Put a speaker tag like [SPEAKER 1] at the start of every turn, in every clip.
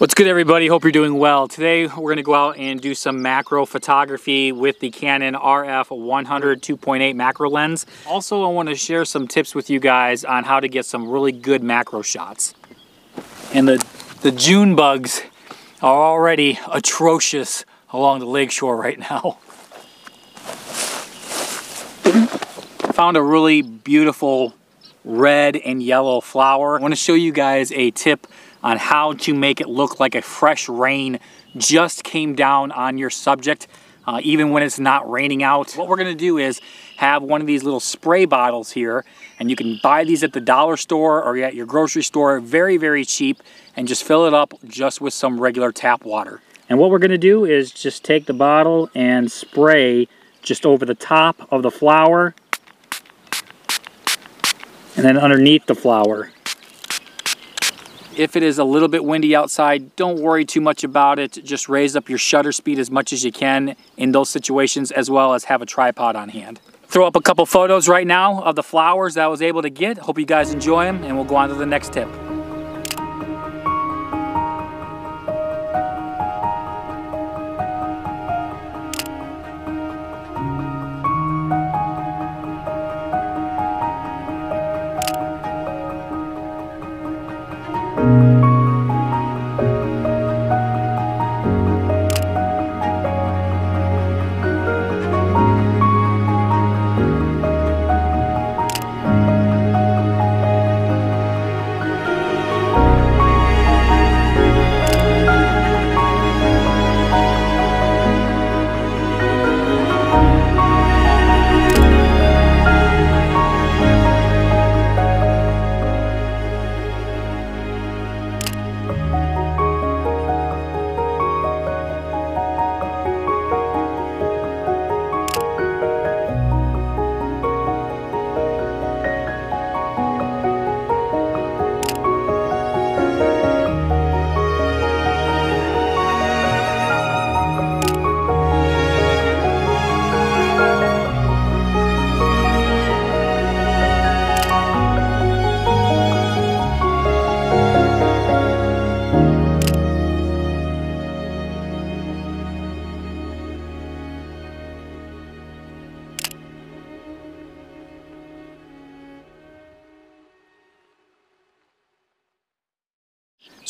[SPEAKER 1] What's good everybody? Hope you're doing well. Today we're going to go out and do some macro photography with the Canon RF 100 2.8 macro lens. Also I want to share some tips with you guys on how to get some really good macro shots. And the, the June bugs are already atrocious along the lakeshore right now. Found a really beautiful red and yellow flower. I want to show you guys a tip on how to make it look like a fresh rain just came down on your subject, uh, even when it's not raining out. What we're gonna do is have one of these little spray bottles here, and you can buy these at the dollar store or at your grocery store, very, very cheap, and just fill it up just with some regular tap water. And what we're gonna do is just take the bottle and spray just over the top of the flower and then underneath the flower. If it is a little bit windy outside, don't worry too much about it. Just raise up your shutter speed as much as you can in those situations, as well as have a tripod on hand. Throw up a couple photos right now of the flowers that I was able to get. Hope you guys enjoy them, and we'll go on to the next tip.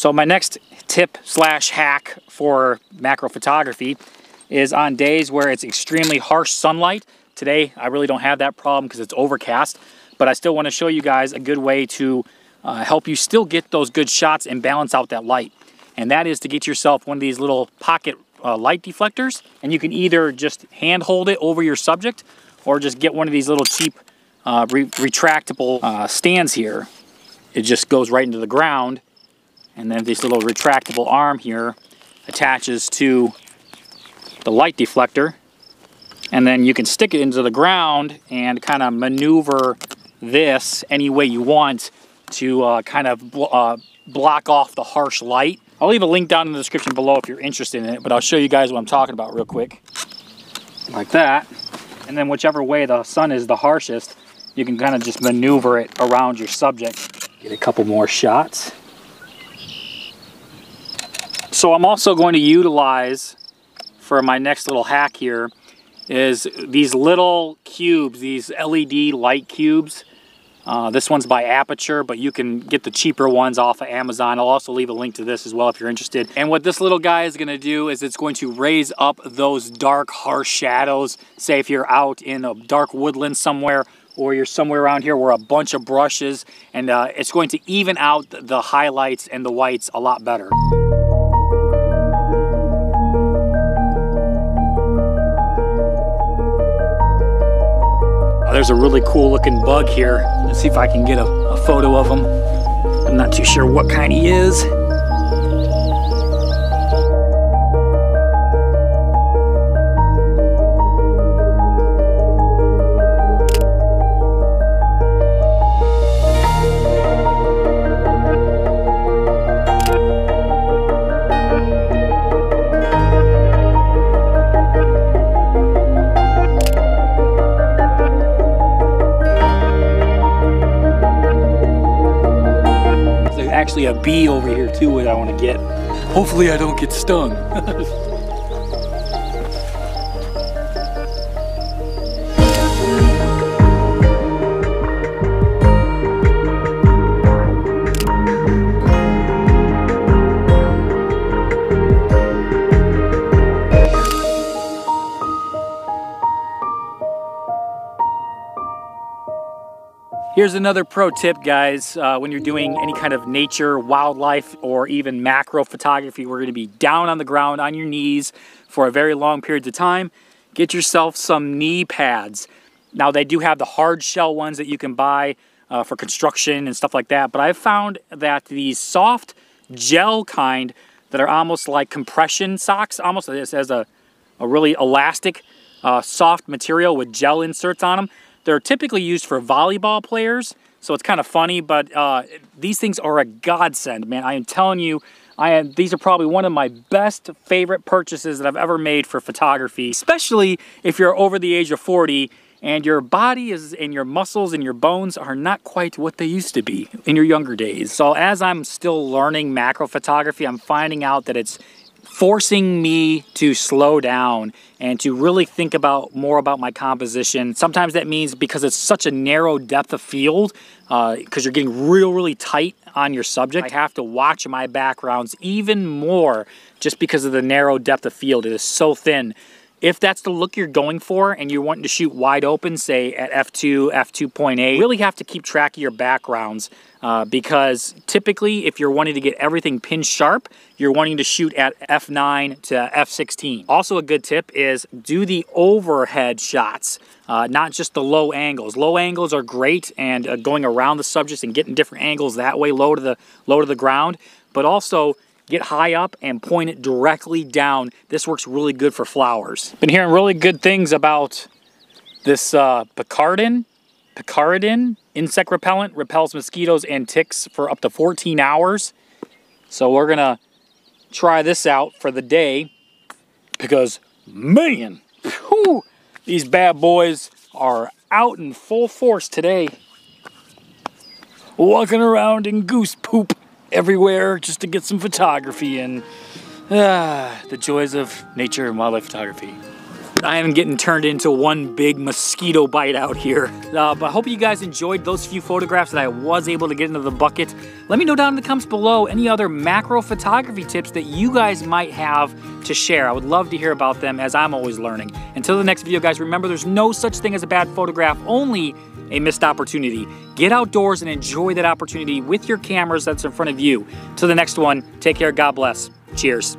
[SPEAKER 1] So my next tip slash hack for macro photography is on days where it's extremely harsh sunlight. Today, I really don't have that problem because it's overcast, but I still want to show you guys a good way to uh, help you still get those good shots and balance out that light. And that is to get yourself one of these little pocket uh, light deflectors, and you can either just hand hold it over your subject or just get one of these little cheap uh, re retractable uh, stands here. It just goes right into the ground and then this little retractable arm here attaches to the light deflector. And then you can stick it into the ground and kind of maneuver this any way you want to uh, kind of uh, block off the harsh light. I'll leave a link down in the description below if you're interested in it, but I'll show you guys what I'm talking about real quick. Like that. And then whichever way the sun is the harshest, you can kind of just maneuver it around your subject. Get a couple more shots. So I'm also going to utilize for my next little hack here is these little cubes, these LED light cubes. Uh, this one's by Aputure, but you can get the cheaper ones off of Amazon. I'll also leave a link to this as well if you're interested. And what this little guy is gonna do is it's going to raise up those dark, harsh shadows. Say if you're out in a dark woodland somewhere, or you're somewhere around here where a bunch of brushes, and uh, it's going to even out the highlights and the whites a lot better. Uh, there's a really cool looking bug here. Let's see if I can get a, a photo of him. I'm not too sure what kind he is. Actually a bee over here too that I want to get. Hopefully I don't get stung. Here's another pro tip, guys. Uh, when you're doing any kind of nature, wildlife, or even macro photography, we're gonna be down on the ground on your knees for a very long period of time. Get yourself some knee pads. Now, they do have the hard shell ones that you can buy uh, for construction and stuff like that, but I've found that these soft gel kind that are almost like compression socks, almost as a, a really elastic, uh, soft material with gel inserts on them, they're typically used for volleyball players, so it's kind of funny, but uh, these things are a godsend, man. I am telling you, I am, these are probably one of my best favorite purchases that I've ever made for photography, especially if you're over the age of 40 and your body is and your muscles and your bones are not quite what they used to be in your younger days. So as I'm still learning macro photography, I'm finding out that it's forcing me to slow down and to really think about more about my composition. Sometimes that means because it's such a narrow depth of field, because uh, you're getting real, really tight on your subject, I have to watch my backgrounds even more just because of the narrow depth of field. It is so thin. If that's the look you're going for and you're wanting to shoot wide open, say at f2, f2.8, really have to keep track of your backgrounds uh, because typically if you're wanting to get everything pin sharp, you're wanting to shoot at f9 to f16. Also a good tip is do the overhead shots, uh, not just the low angles. Low angles are great and uh, going around the subject and getting different angles that way, low to the, low to the ground, but also get high up and point it directly down. This works really good for flowers. Been hearing really good things about this uh, Picardin, Picaridin insect repellent, repels mosquitoes and ticks for up to 14 hours. So we're gonna try this out for the day because man, whew, these bad boys are out in full force today. Walking around in goose poop everywhere just to get some photography and ah, the joys of nature and wildlife photography. I am getting turned into one big mosquito bite out here. Uh, but I hope you guys enjoyed those few photographs that I was able to get into the bucket. Let me know down in the comments below any other macro photography tips that you guys might have to share. I would love to hear about them as I'm always learning. Until the next video, guys, remember there's no such thing as a bad photograph, only a missed opportunity. Get outdoors and enjoy that opportunity with your cameras that's in front of you. Till the next one, take care, God bless. Cheers.